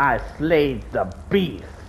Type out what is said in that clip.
I slayed the beast.